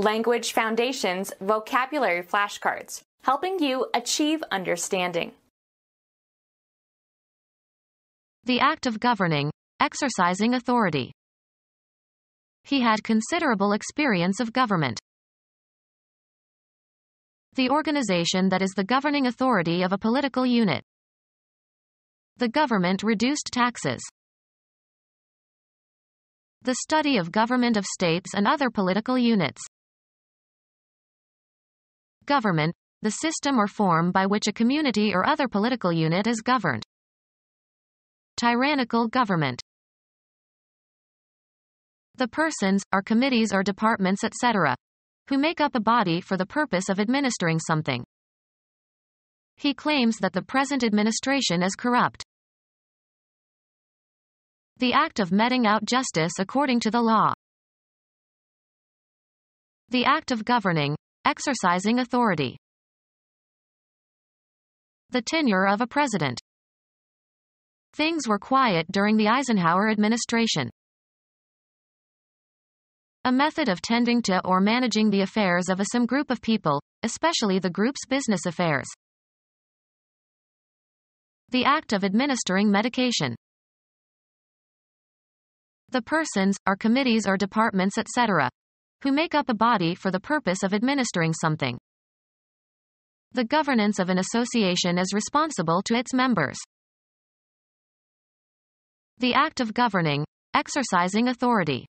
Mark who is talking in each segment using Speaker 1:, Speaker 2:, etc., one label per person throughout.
Speaker 1: Language Foundations vocabulary flashcards, helping you achieve understanding.
Speaker 2: The act of governing, exercising authority. He had considerable experience of government. The organization that is the governing authority of a political unit. The government reduced taxes. The study of government of states and other political units. Government, the system or form by which a community or other political unit is governed. Tyrannical government. The persons, or committees or departments etc., who make up a body for the purpose of administering something. He claims that the present administration is corrupt. The act of meting out justice according to the law. The act of governing, exercising authority. The tenure of a president. Things were quiet during the Eisenhower administration. A method of tending to or managing the affairs of a some group of people, especially the group's business affairs. The act of administering medication. The persons, or committees or departments etc., who make up a body for the purpose of administering something. The governance of an association is responsible to its members. The act of governing, exercising authority.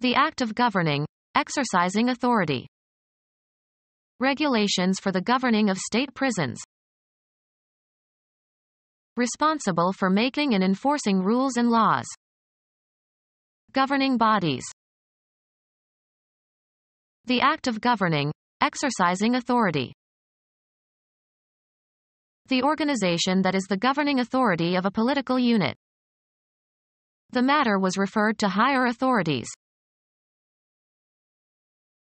Speaker 2: The act of governing, exercising authority. Regulations for the governing of state prisons. Responsible for making and enforcing rules and laws. Governing bodies. The act of governing, exercising authority. The organization that is the governing authority of a political unit. The matter was referred to higher authorities.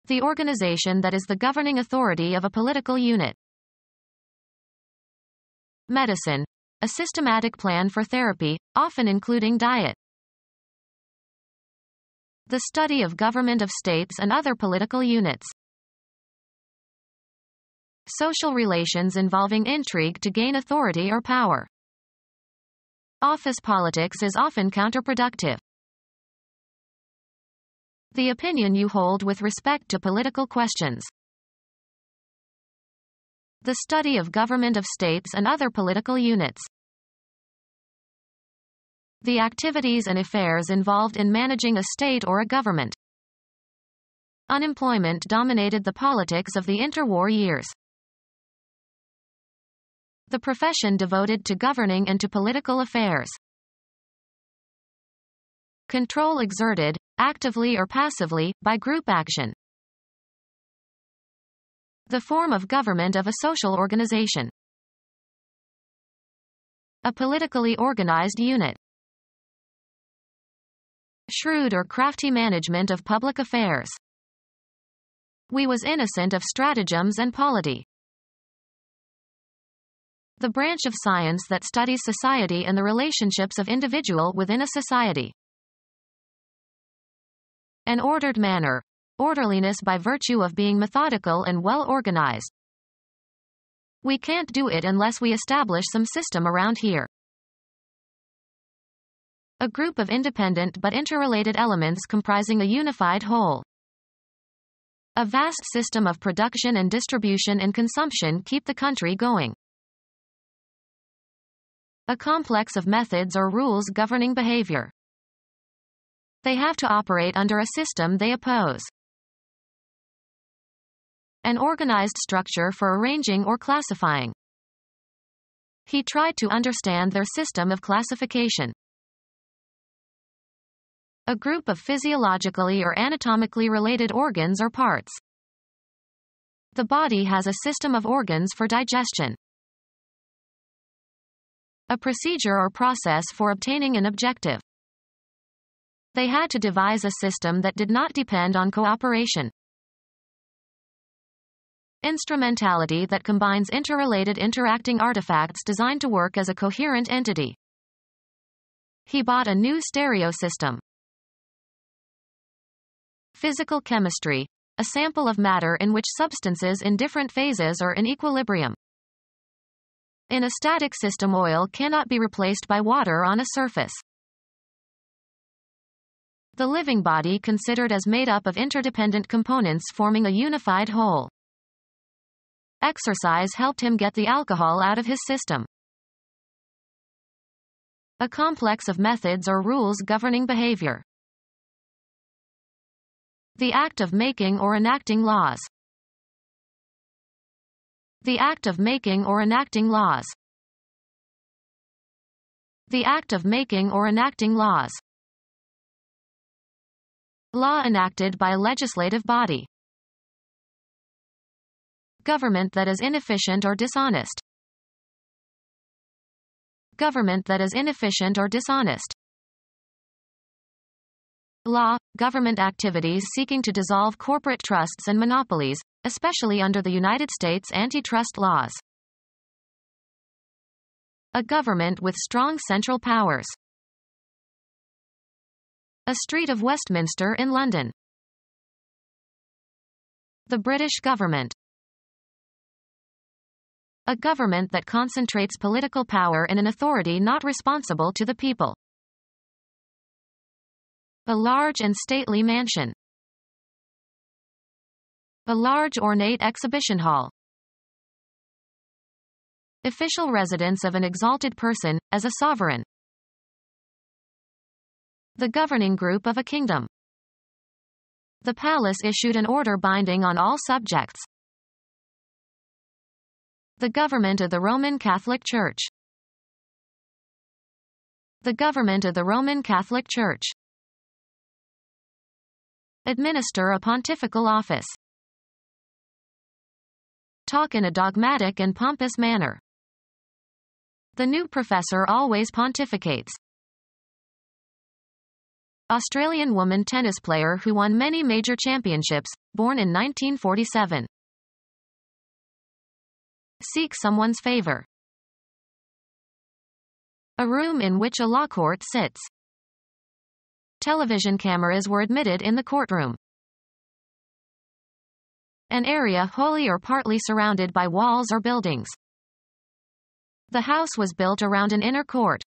Speaker 2: The organization that is the governing authority of a political unit. Medicine. A systematic plan for therapy, often including diet. The study of government of states and other political units. Social relations involving intrigue to gain authority or power. Office politics is often counterproductive. The opinion you hold with respect to political questions. The study of government of states and other political units. The activities and affairs involved in managing a state or a government. Unemployment dominated the politics of the interwar years. The profession devoted to governing and to political affairs. Control exerted, actively or passively, by group action. The form of government of a social organization. A politically organized unit. Shrewd or crafty management of public affairs. We was innocent of stratagems and polity. The branch of science that studies society and the relationships of individual within a society. An ordered manner. Orderliness by virtue of being methodical and well organized. We can't do it unless we establish some system around here. A group of independent but interrelated elements comprising a unified whole. A vast system of production and distribution and consumption keep the country going. A complex of methods or rules governing behavior. They have to operate under a system they oppose. An organized structure for arranging or classifying. He tried to understand their system of classification. A group of physiologically or anatomically related organs or parts. The body has a system of organs for digestion. A procedure or process for obtaining an objective. They had to devise a system that did not depend on cooperation. Instrumentality that combines interrelated interacting artifacts designed to work as a coherent entity. He bought a new stereo system. Physical chemistry, a sample of matter in which substances in different phases are in equilibrium. In a static system oil cannot be replaced by water on a surface. The living body considered as made up of interdependent components forming a unified whole. Exercise helped him get the alcohol out of his system. A complex of methods or rules governing behavior. The act of making or enacting laws. The act of making or enacting laws. The act of making or enacting laws. Law enacted by legislative body. Government that is inefficient or dishonest. Government that is inefficient or dishonest. Law, government activities seeking to dissolve corporate trusts and monopolies, especially under the United States antitrust laws. A government with strong central powers. A street of Westminster in London. The British government. A government that concentrates political power in an authority not responsible to the people. A large and stately mansion. A large ornate exhibition hall. Official residence of an exalted person, as a sovereign. The governing group of a kingdom. The palace issued an order binding on all subjects. The government of the Roman Catholic Church. The government of the Roman Catholic Church administer a pontifical office. Talk in a dogmatic and pompous manner. The new professor always pontificates. Australian woman tennis player who won many major championships, born in 1947. Seek someone's favor. A room in which a law court sits. Television cameras were admitted in the courtroom. An area wholly or partly surrounded by walls or buildings. The house was built around an inner court.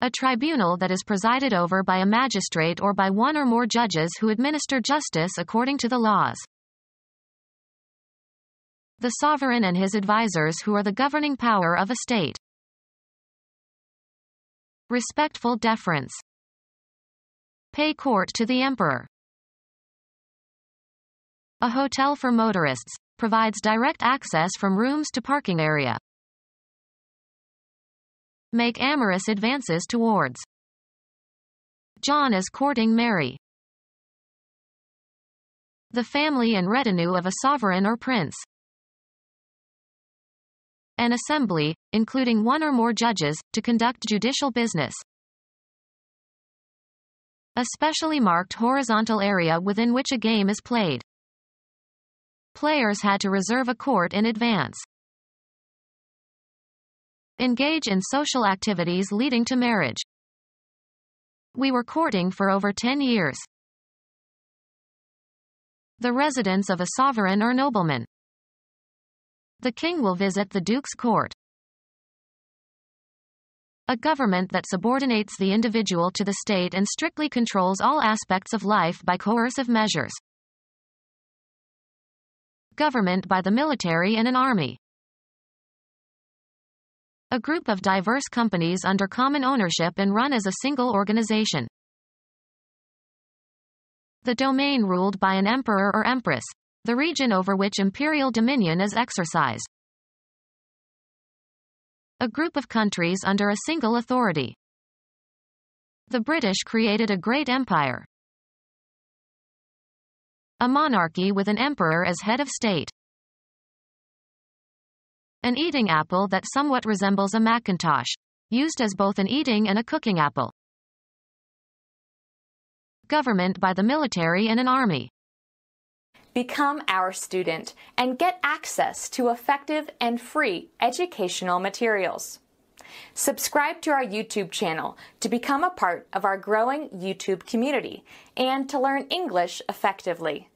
Speaker 2: A tribunal that is presided over by a magistrate or by one or more judges who administer justice according to the laws. The sovereign and his advisers who are the governing power of a state. Respectful deference. Pay court to the emperor. A hotel for motorists provides direct access from rooms to parking area. Make amorous advances towards. John is courting Mary. The family and retinue of a sovereign or prince. An assembly, including one or more judges, to conduct judicial business. A specially marked horizontal area within which a game is played. Players had to reserve a court in advance. Engage in social activities leading to marriage. We were courting for over 10 years. The residence of a sovereign or nobleman. The king will visit the duke's court. A government that subordinates the individual to the state and strictly controls all aspects of life by coercive measures. Government by the military and an army. A group of diverse companies under common ownership and run as a single organization. The domain ruled by an emperor or empress, the region over which imperial dominion is exercised. A group of countries under a single authority. The British created a great empire. A monarchy with an emperor as head of state. An eating apple that somewhat resembles a McIntosh, used as both an eating and a cooking apple. Government by the military and an army.
Speaker 1: Become our student and get access to effective and free educational materials. Subscribe to our YouTube channel to become a part of our growing YouTube community and to learn English effectively.